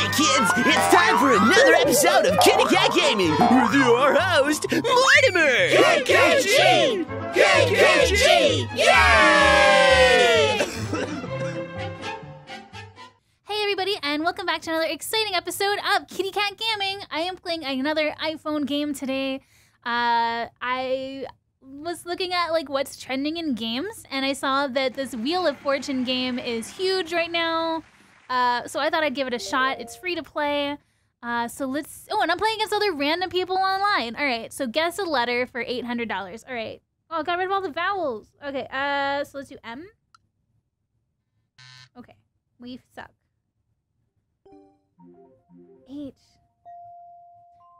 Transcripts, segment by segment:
Hey kids, it's time for another episode of Kitty Kat Gaming with your host, Mortemer! KKG! KKG! Yay! Hey everybody, and welcome back to another exciting episode of Kitty Kat Gaming. I am playing another iPhone game today. Uh, I was looking at like what's trending in games, and I saw that this Wheel of Fortune game is huge right now. Uh, so I thought I'd give it a shot. It's free to play. Uh, so let's. Oh, and I'm playing against other random people online. All right. So guess a letter for eight hundred dollars. All right. Oh, I got rid of all the vowels. Okay. Uh, so let's do M. Okay. We suck. H.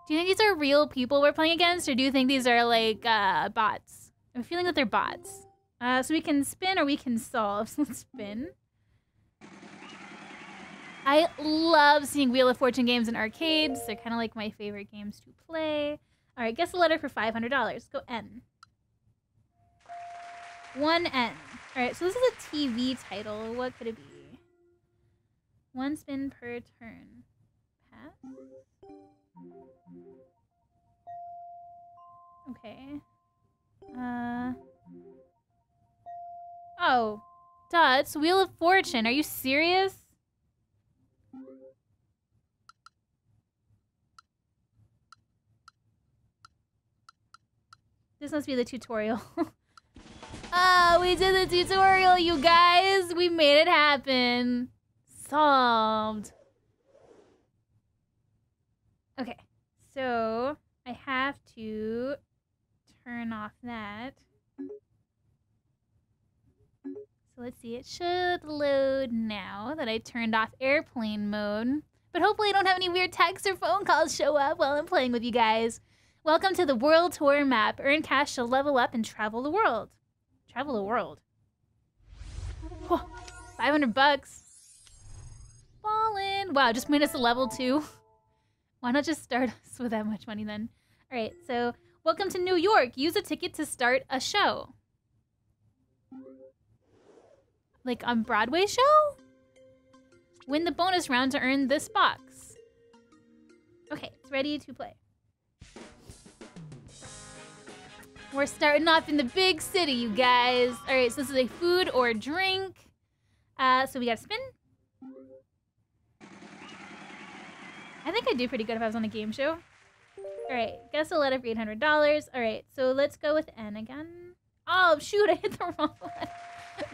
Do you think these are real people we're playing against, or do you think these are like uh, bots? I'm feeling that they're bots. Uh, so we can spin or we can solve. So let's spin. I love seeing Wheel of Fortune games in arcades. They're kind of like my favorite games to play. All right, guess a letter for $500. Go N. One N. All right, so this is a TV title. What could it be? One spin per turn. Pass? Okay. Uh. Oh. Duh, it's Wheel of Fortune. Are you serious? This must be the tutorial. oh, we did the tutorial, you guys. We made it happen. Solved. Okay, so I have to turn off that. So let's see, it should load now that I turned off airplane mode. But hopefully I don't have any weird texts or phone calls show up while I'm playing with you guys. Welcome to the World Tour map. Earn cash to level up and travel the world. Travel the world. Whoa, 500 bucks. Ballin'. Wow, just made us a level two. Why not just start us with that much money then? All right, so welcome to New York. Use a ticket to start a show. Like on Broadway show? Win the bonus round to earn this box. Okay, it's ready to play. We're starting off in the big city, you guys. All right, so this is a food or a drink. Uh, so we got to spin. I think I'd do pretty good if I was on a game show. All right, guess a letter for $800. All right, so let's go with N again. Oh, shoot, I hit the wrong one.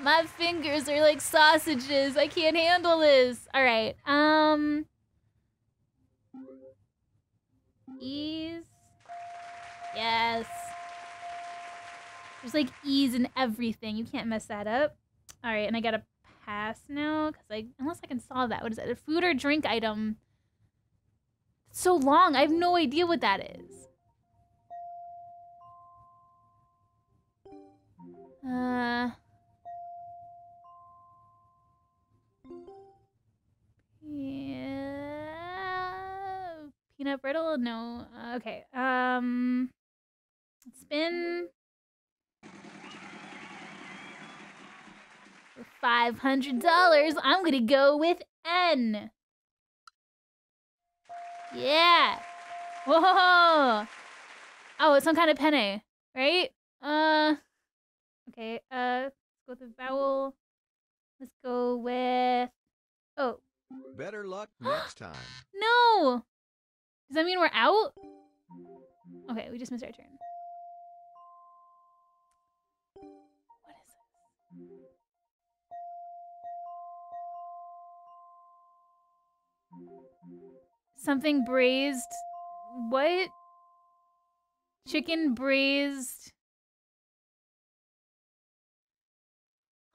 My fingers are like sausages. I can't handle this. All right, um... Ease. Yes. There's like ease in everything. You can't mess that up. All right, and I got to pass now because I unless I can solve that. What is that? A food or drink item? So long. I have no idea what that is. Uh. Yeah. Peanut brittle? No. Uh, okay. Um. Spin. For $500, I'm gonna go with N. Yeah. Whoa. Oh, it's some kind of penne, right? Uh. Okay. Uh. Let's go with the vowel. Let's go with. Oh. Better luck next time. No. Does that mean we're out? Okay, we just missed our turn. Something braised. What? Chicken braised.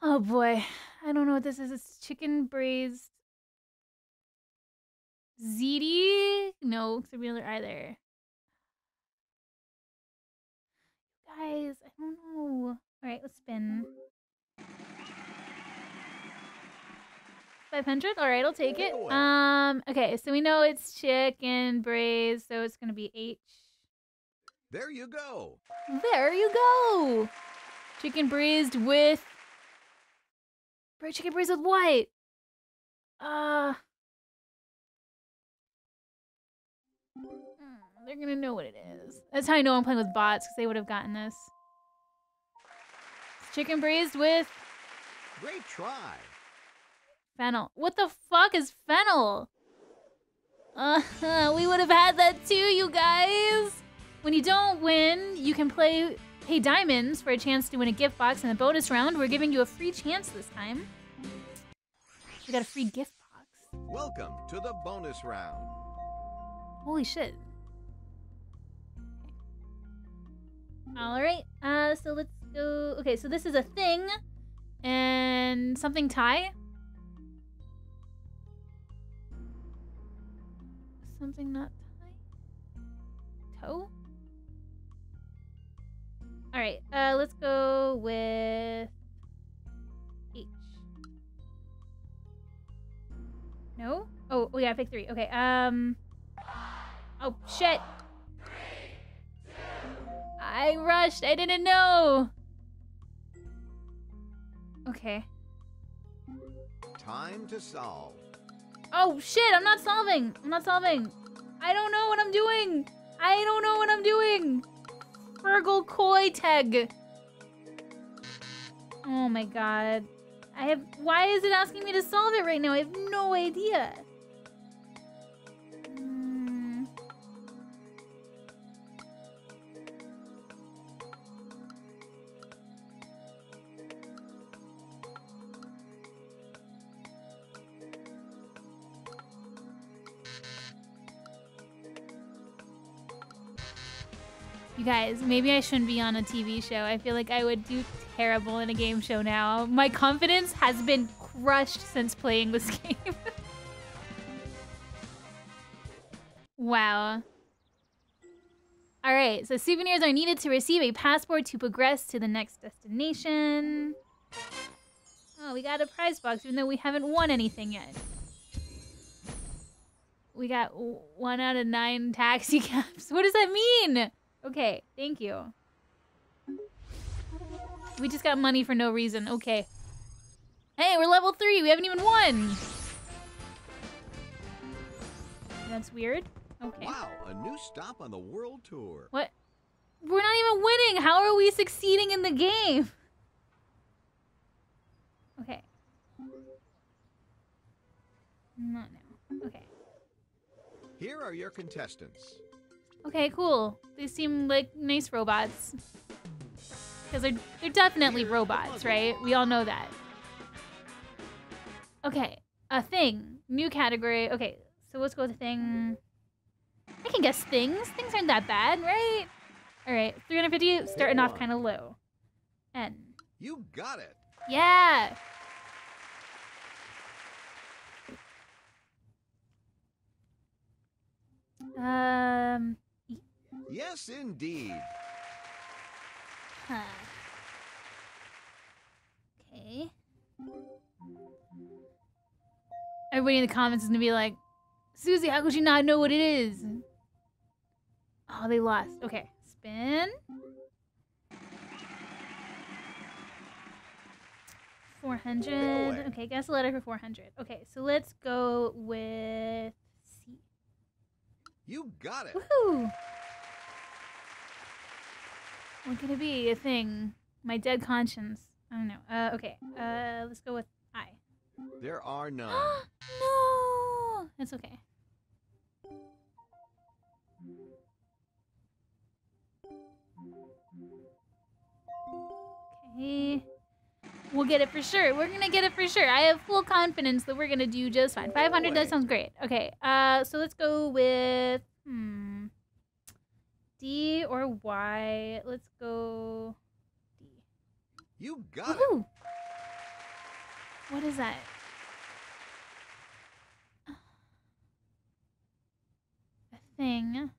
Oh boy. I don't know what this is. It's chicken braised. Ziti? No, similar either. Guys, I don't know. Alright, let's spin. 500? Alright, I'll take it. Um, okay, so we know it's chicken braised, so it's gonna be H. There you go. There you go! Chicken braised with... Bra- Chicken braised with what? Uh... Mm, They're gonna know what it is. That's how I know I'm playing with bots, because they would have gotten this. It's chicken braised with Great try. Fennel. What the fuck is fennel? Uh, we would have had that too, you guys. When you don't win, you can play pay diamonds for a chance to win a gift box in the bonus round. We're giving you a free chance this time. We got a free gift box. Welcome to the bonus round. Holy shit. All right. Uh, so let's go. Okay, so this is a thing and something tie. Something not tie. Toe. All right. Uh, let's go with H. No. Oh, oh yeah, pick three. Okay. Um. Oh shit. I rushed. I didn't know. Okay. Time to solve. Oh shit, I'm not solving. I'm not solving. I don't know what I'm doing. I don't know what I'm doing. Fergal Koi Teg. Oh my god. I have why is it asking me to solve it right now? I have no idea. You guys, maybe I shouldn't be on a TV show. I feel like I would do terrible in a game show now. My confidence has been crushed since playing this game. wow. All right, so souvenirs are needed to receive a passport to progress to the next destination. Oh, we got a prize box even though we haven't won anything yet. We got one out of nine taxi cabs. What does that mean? Okay, thank you. We just got money for no reason. Okay. Hey, we're level three. We haven't even won. That's weird. Okay. Wow, a new stop on the world tour. What? We're not even winning. How are we succeeding in the game? Okay. Not now. Okay. Here are your contestants. Okay, cool. They seem like nice robots. Because they're, they're definitely robots, right? We all know that. Okay, a thing. New category. Okay, so let's go with thing. I can guess things. Things aren't that bad, right? All right, 350, starting off kind of low. N. You got it. Yeah! Yes, indeed. Huh. Okay. Everybody in the comments is gonna be like, Suzy, how could you not know what it is? Oh, they lost. Okay, spin. Four hundred. Okay, guess a letter for four hundred. Okay, so let's go with C. You got it. Woohoo! What could it be? A thing. My dead conscience. I don't know. Uh, okay. Uh, let's go with I. There are none. no! It's okay. Okay. We'll get it for sure. We're gonna get it for sure. I have full confidence that we're gonna do just fine. 500 does way. sounds great. Okay. Uh, so let's go with hmm. D or Y. Let's go D. You got it. What is that? A thing.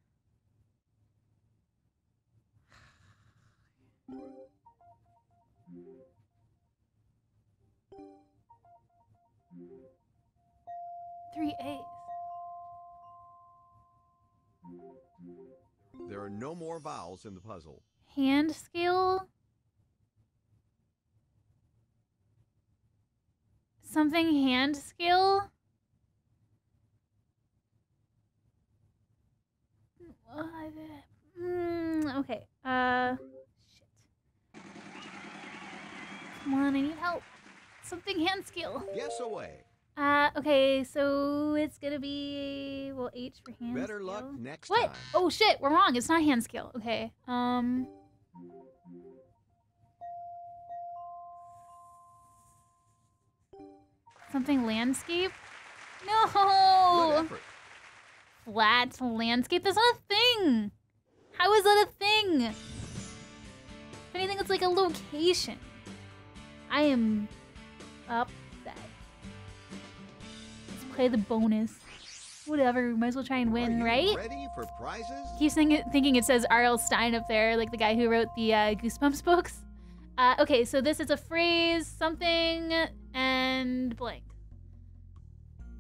Three A's. There are no more vowels in the puzzle. Hand scale. Something hand scale. Mm, okay. Uh, shit. Come on, I need help. Something hand skill. Guess away. Uh, okay, so it's gonna be well H for hand. Better skill. luck next What? time. Oh shit, we're wrong. It's not hand skill. Okay. Um. Something landscape? No! Flat landscape? That's not a thing! How is that a thing? If anything, it's like a location. I am upset. Play the bonus. Whatever, we might as well try and win, right? Ready for prizes? keep saying it, thinking it says R.L. Stine up there, like the guy who wrote the uh, Goosebumps books. Uh, okay, so this is a phrase, something, and blank.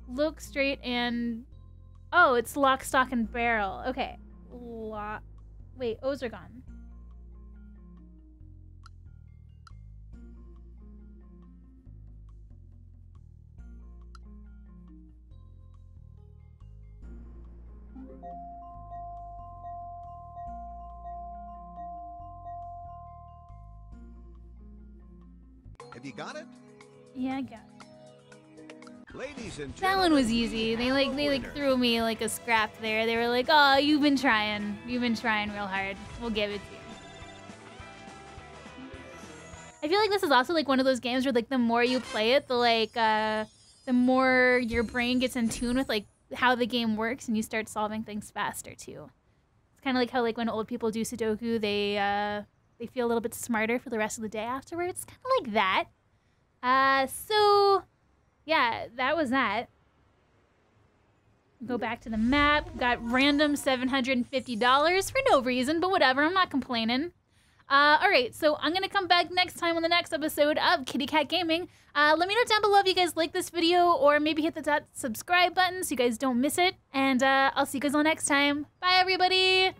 Look straight and. Oh, it's lock, stock, and barrel. Okay. Lock. Wait, O's are gone. Have you got it? Yeah, I got it. Ladies and That one was easy. They like they like threw me like a scrap there. They were like, "Oh, you've been trying. You've been trying real hard. We'll give it to you." I feel like this is also like one of those games where like the more you play it, the like uh the more your brain gets in tune with like how the game works and you start solving things faster too. It's kind of like how like when old people do Sudoku, they uh they feel a little bit smarter for the rest of the day afterwards. Kind of like that. Uh so yeah, that was that. Go back to the map. Got random $750 for no reason, but whatever. I'm not complaining. Uh, all right, so I'm gonna come back next time on the next episode of Kitty Kat Gaming. Uh, let me know down below if you guys like this video, or maybe hit the that subscribe button so you guys don't miss it. And uh, I'll see you guys all next time. Bye, everybody.